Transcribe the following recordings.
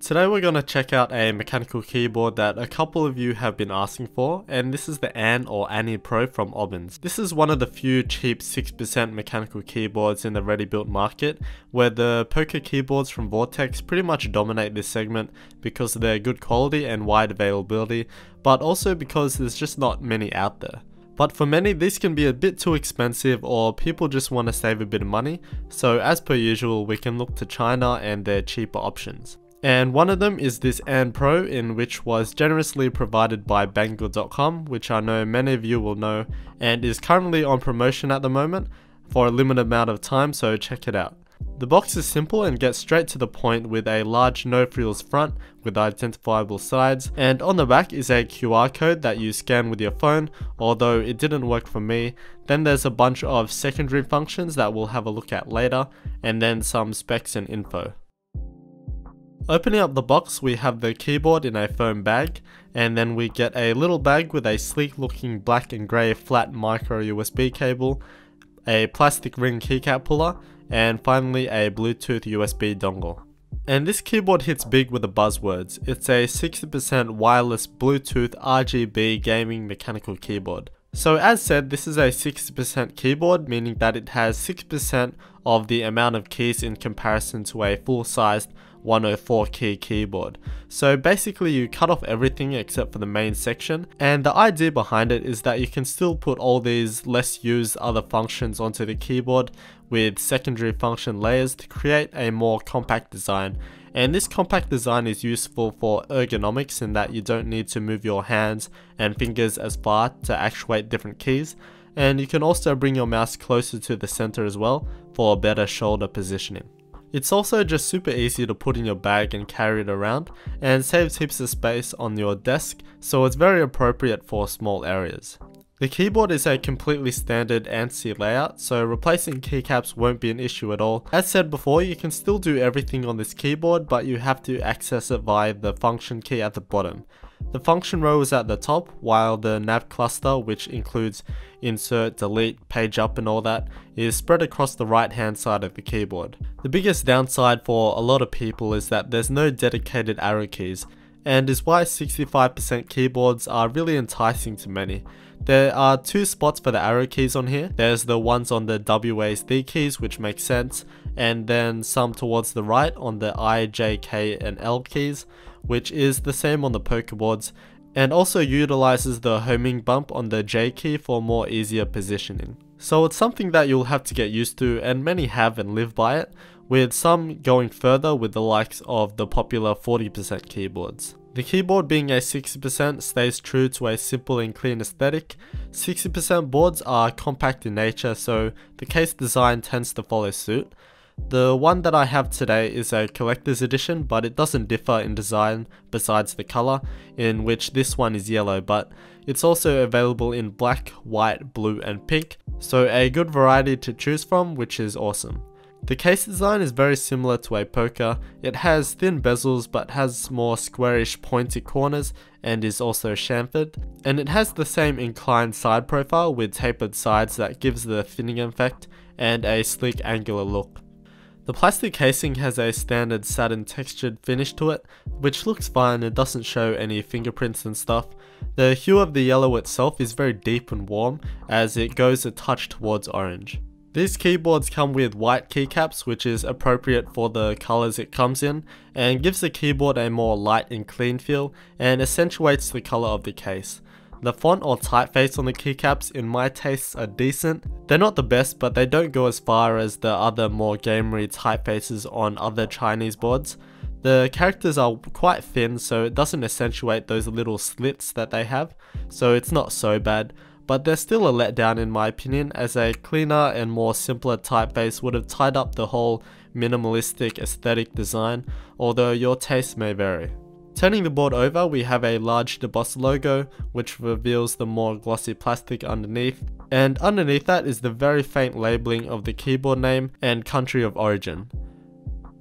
Today we're going to check out a mechanical keyboard that a couple of you have been asking for and this is the Anne or Annie Pro from Obins. This is one of the few cheap 6% mechanical keyboards in the ready built market where the poker keyboards from Vortex pretty much dominate this segment because of their good quality and wide availability but also because there's just not many out there. But for many this can be a bit too expensive or people just want to save a bit of money so as per usual we can look to China and their cheaper options. And one of them is this Anne Pro in which was generously provided by Banggood.com which I know many of you will know and is currently on promotion at the moment for a limited amount of time so check it out. The box is simple and gets straight to the point with a large no frills front with identifiable sides and on the back is a QR code that you scan with your phone although it didn't work for me. Then there's a bunch of secondary functions that we'll have a look at later and then some specs and info. Opening up the box we have the keyboard in a foam bag and then we get a little bag with a sleek looking black and grey flat micro USB cable, a plastic ring keycap puller and finally a Bluetooth USB dongle. And this keyboard hits big with the buzzwords, it's a 60% wireless Bluetooth RGB gaming mechanical keyboard. So as said, this is a 60% keyboard, meaning that it has 6% of the amount of keys in comparison to a full-sized 104 key keyboard. So basically you cut off everything except for the main section and the idea behind it is that you can still put all these less used other functions onto the keyboard with secondary function layers to create a more compact design and this compact design is useful for ergonomics in that you don't need to move your hands and fingers as far to actuate different keys and you can also bring your mouse closer to the center as well for a better shoulder positioning. It's also just super easy to put in your bag and carry it around and saves heaps of space on your desk so it's very appropriate for small areas. The keyboard is a completely standard ANSI layout, so replacing keycaps won't be an issue at all. As said before, you can still do everything on this keyboard, but you have to access it via the function key at the bottom. The function row is at the top, while the nav cluster, which includes insert, delete, page up and all that, is spread across the right hand side of the keyboard. The biggest downside for a lot of people is that there's no dedicated arrow keys, and is why 65% keyboards are really enticing to many. There are two spots for the arrow keys on here. There's the ones on the WASD keys, which makes sense, and then some towards the right on the I, J, K, and L keys, which is the same on the poker boards, and also utilizes the homing bump on the J key for more easier positioning. So it's something that you'll have to get used to, and many have and live by it, with some going further with the likes of the popular 40% keyboards. The keyboard being a 60% stays true to a simple and clean aesthetic. 60% boards are compact in nature so the case design tends to follow suit. The one that I have today is a collector's edition but it doesn't differ in design besides the colour in which this one is yellow but it's also available in black, white, blue and pink so a good variety to choose from which is awesome. The case design is very similar to a poker, it has thin bezels but has more squarish pointy corners and is also chamfered, and it has the same inclined side profile with tapered sides that gives the thinning effect and a sleek angular look. The plastic casing has a standard satin textured finish to it, which looks fine and doesn't show any fingerprints and stuff. The hue of the yellow itself is very deep and warm as it goes a touch towards orange. These keyboards come with white keycaps which is appropriate for the colours it comes in and gives the keyboard a more light and clean feel and accentuates the colour of the case. The font or typeface on the keycaps in my tastes are decent. They're not the best but they don't go as far as the other more gamery typefaces on other Chinese boards. The characters are quite thin so it doesn't accentuate those little slits that they have, so it's not so bad but they're still a letdown in my opinion as a cleaner and more simpler typeface would have tied up the whole minimalistic aesthetic design, although your taste may vary. Turning the board over, we have a large DeBoss logo, which reveals the more glossy plastic underneath, and underneath that is the very faint labeling of the keyboard name and country of origin.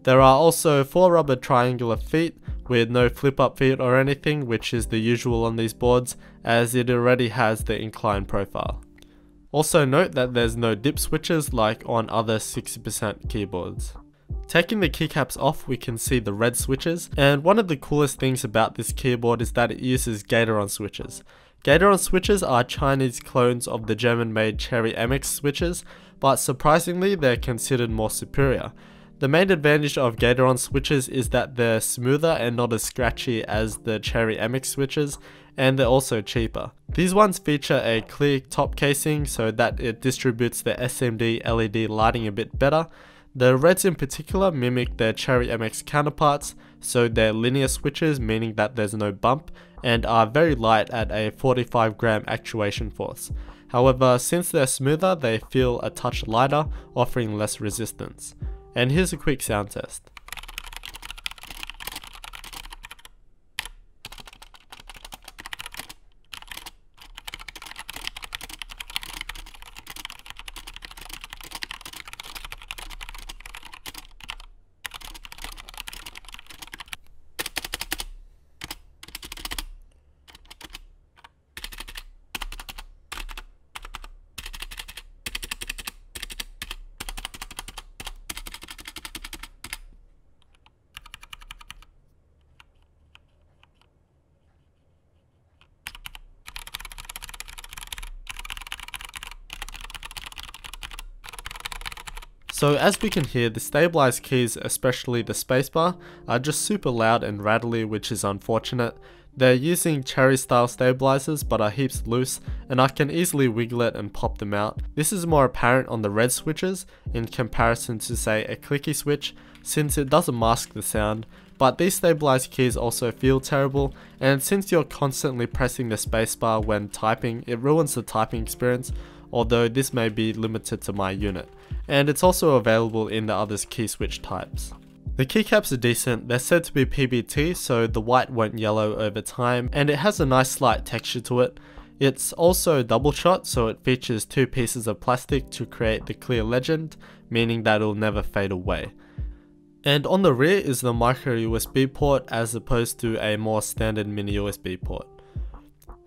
There are also four rubber triangular feet, with no flip up feet or anything which is the usual on these boards as it already has the incline profile. Also note that there's no dip switches like on other 60% keyboards. Taking the keycaps off, we can see the red switches, and one of the coolest things about this keyboard is that it uses Gateron switches. Gateron switches are Chinese clones of the German-made Cherry MX switches, but surprisingly they're considered more superior. The main advantage of Gateron switches is that they're smoother and not as scratchy as the Cherry MX switches, and they're also cheaper. These ones feature a clear top casing so that it distributes the SMD LED lighting a bit better. The reds in particular mimic their Cherry MX counterparts, so they're linear switches meaning that there's no bump, and are very light at a 45 gram actuation force. However, since they're smoother, they feel a touch lighter, offering less resistance. And here's a quick sound test. So as we can hear, the stabilized keys, especially the spacebar, are just super loud and rattly which is unfortunate. They're using cherry style stabilizers but are heaps loose and I can easily wiggle it and pop them out. This is more apparent on the red switches in comparison to say a clicky switch since it doesn't mask the sound but these stabilized keys also feel terrible and since you're constantly pressing the spacebar when typing it ruins the typing experience although this may be limited to my unit and it's also available in the other key switch types. The keycaps are decent, they're said to be PBT so the white won't yellow over time and it has a nice slight texture to it. It's also double shot so it features two pieces of plastic to create the clear legend, meaning that it'll never fade away. And on the rear is the micro USB port as opposed to a more standard mini USB port.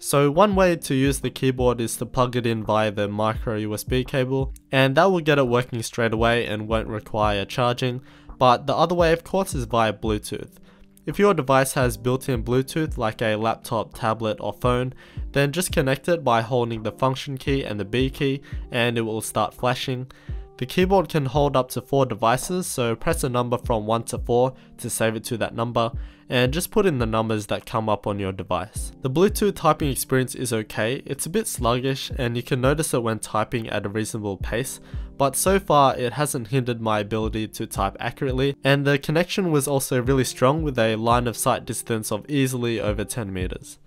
So one way to use the keyboard is to plug it in via the micro USB cable and that will get it working straight away and won't require charging but the other way of course is via Bluetooth. If your device has built-in Bluetooth like a laptop, tablet or phone, then just connect it by holding the function key and the B key and it will start flashing. The keyboard can hold up to 4 devices, so press a number from 1 to 4 to save it to that number, and just put in the numbers that come up on your device. The Bluetooth typing experience is okay, it's a bit sluggish and you can notice it when typing at a reasonable pace, but so far it hasn't hindered my ability to type accurately, and the connection was also really strong with a line of sight distance of easily over 10 meters.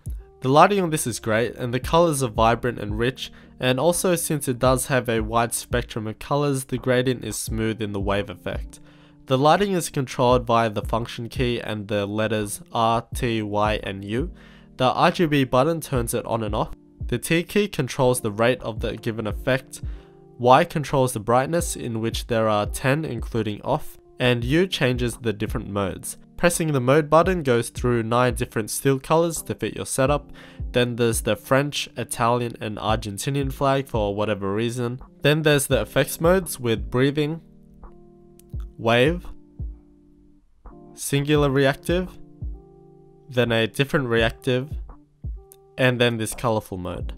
The lighting on this is great and the colours are vibrant and rich and also since it does have a wide spectrum of colours the gradient is smooth in the wave effect. The lighting is controlled via the function key and the letters R, T, Y and U. The RGB button turns it on and off. The T key controls the rate of the given effect. Y controls the brightness in which there are 10 including off and U changes the different modes. Pressing the mode button goes through 9 different steel colors to fit your setup. Then there's the French, Italian and Argentinian flag for whatever reason. Then there's the effects modes with breathing, wave, singular reactive, then a different reactive, and then this colorful mode.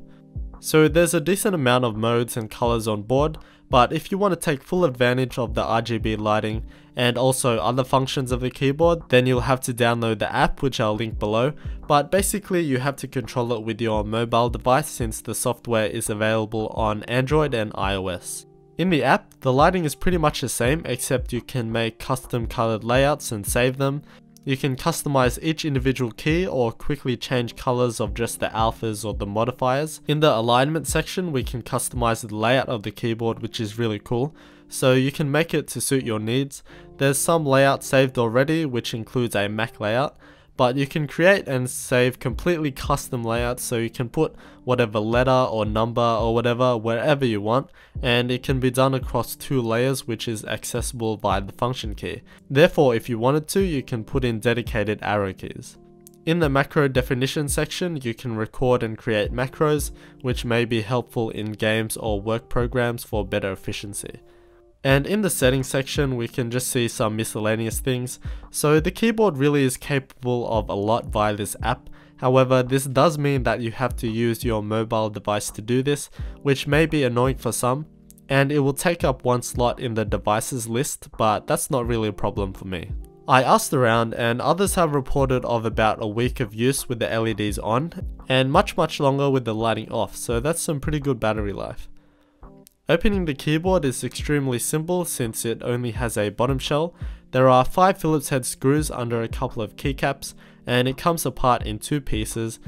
So there's a decent amount of modes and colors on board, but if you want to take full advantage of the RGB lighting and also other functions of the keyboard, then you'll have to download the app which I'll link below, but basically you have to control it with your mobile device since the software is available on Android and iOS. In the app, the lighting is pretty much the same except you can make custom colored layouts and save them, you can customize each individual key or quickly change colors of just the alphas or the modifiers. In the alignment section, we can customize the layout of the keyboard, which is really cool. So you can make it to suit your needs. There's some layout saved already, which includes a Mac layout but you can create and save completely custom layouts so you can put whatever letter or number or whatever wherever you want and it can be done across two layers which is accessible by the function key. Therefore if you wanted to you can put in dedicated arrow keys. In the macro definition section you can record and create macros which may be helpful in games or work programs for better efficiency. And in the settings section, we can just see some miscellaneous things. So the keyboard really is capable of a lot via this app. However, this does mean that you have to use your mobile device to do this, which may be annoying for some, and it will take up one slot in the devices list, but that's not really a problem for me. I asked around and others have reported of about a week of use with the LEDs on and much much longer with the lighting off so that's some pretty good battery life. Opening the keyboard is extremely simple since it only has a bottom shell. There are 5 Phillips head screws under a couple of keycaps and it comes apart in two pieces.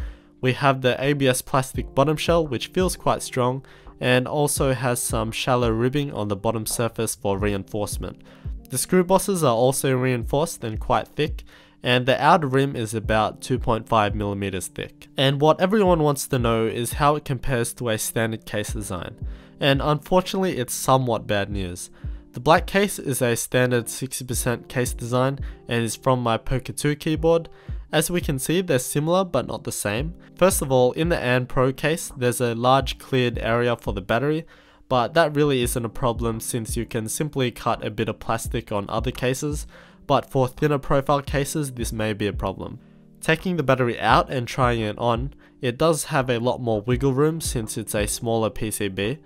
We have the ABS plastic bottom shell which feels quite strong and also has some shallow ribbing on the bottom surface for reinforcement. The screw bosses are also reinforced and quite thick, and the outer rim is about 2.5mm thick. And what everyone wants to know is how it compares to a standard case design, and unfortunately it's somewhat bad news. The black case is a standard 60% case design and is from my Poker 2 keyboard. As we can see, they're similar but not the same. First of all, in the Anne Pro case, there's a large cleared area for the battery, but that really isn't a problem since you can simply cut a bit of plastic on other cases, but for thinner profile cases this may be a problem. Taking the battery out and trying it on, it does have a lot more wiggle room since it's a smaller PCB.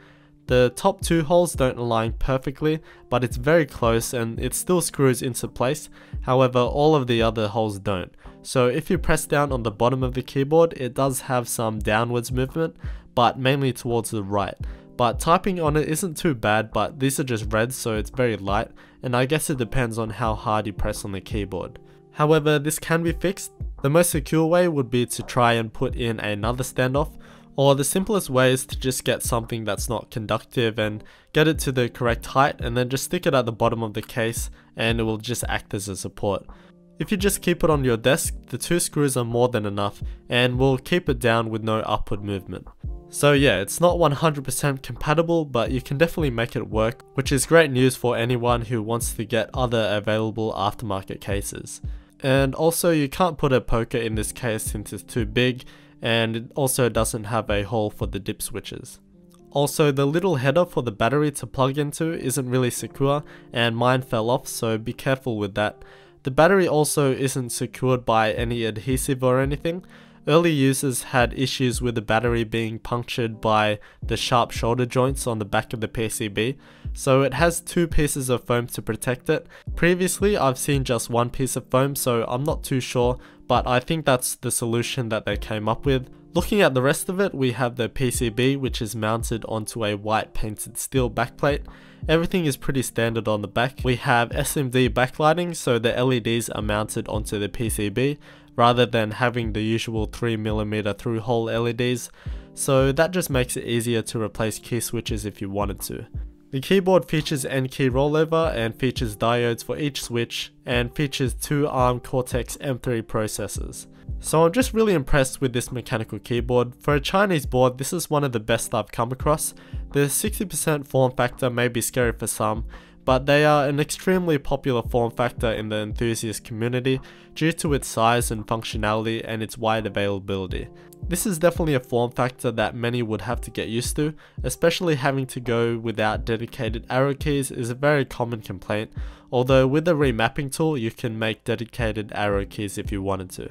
The top two holes don't align perfectly, but it's very close and it still screws into place, however all of the other holes don't. So if you press down on the bottom of the keyboard, it does have some downwards movement, but mainly towards the right. But typing on it isn't too bad, but these are just red so it's very light, and I guess it depends on how hard you press on the keyboard. However, this can be fixed. The most secure way would be to try and put in another standoff, or the simplest way is to just get something that's not conductive and get it to the correct height and then just stick it at the bottom of the case and it will just act as a support. If you just keep it on your desk, the two screws are more than enough and will keep it down with no upward movement. So yeah, it's not 100% compatible, but you can definitely make it work, which is great news for anyone who wants to get other available aftermarket cases. And also you can't put a poker in this case since it's too big, and it also doesn't have a hole for the dip switches. Also, the little header for the battery to plug into isn't really secure, and mine fell off, so be careful with that. The battery also isn't secured by any adhesive or anything, Early users had issues with the battery being punctured by the sharp solder joints on the back of the PCB, so it has two pieces of foam to protect it. Previously I've seen just one piece of foam so I'm not too sure, but I think that's the solution that they came up with. Looking at the rest of it, we have the PCB which is mounted onto a white painted steel backplate. Everything is pretty standard on the back. We have SMD backlighting so the LEDs are mounted onto the PCB rather than having the usual 3mm through hole LEDs, so that just makes it easier to replace key switches if you wanted to. The keyboard features N-key rollover and features diodes for each switch and features two ARM Cortex-M3 processors. So I'm just really impressed with this mechanical keyboard. For a Chinese board, this is one of the best I've come across. The 60% form factor may be scary for some, but they are an extremely popular form factor in the enthusiast community due to its size and functionality and its wide availability. This is definitely a form factor that many would have to get used to, especially having to go without dedicated arrow keys is a very common complaint, although with the remapping tool you can make dedicated arrow keys if you wanted to.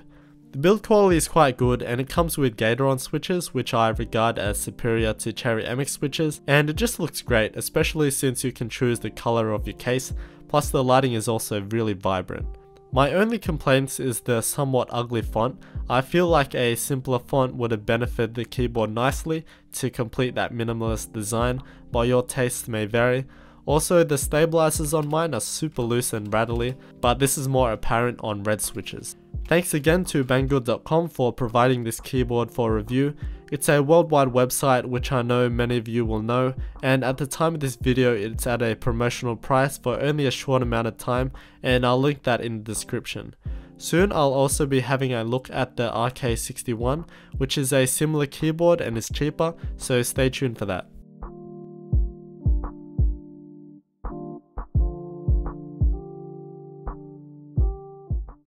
The build quality is quite good and it comes with Gateron switches which I regard as superior to Cherry MX switches and it just looks great especially since you can choose the color of your case plus the lighting is also really vibrant. My only complaints is the somewhat ugly font. I feel like a simpler font would have benefited the keyboard nicely to complete that minimalist design, but your tastes may vary. Also, the stabilizers on mine are super loose and rattly, but this is more apparent on red switches. Thanks again to Banggood.com for providing this keyboard for review. It's a worldwide website which I know many of you will know and at the time of this video it's at a promotional price for only a short amount of time and I'll link that in the description. Soon I'll also be having a look at the RK61 which is a similar keyboard and is cheaper so stay tuned for that.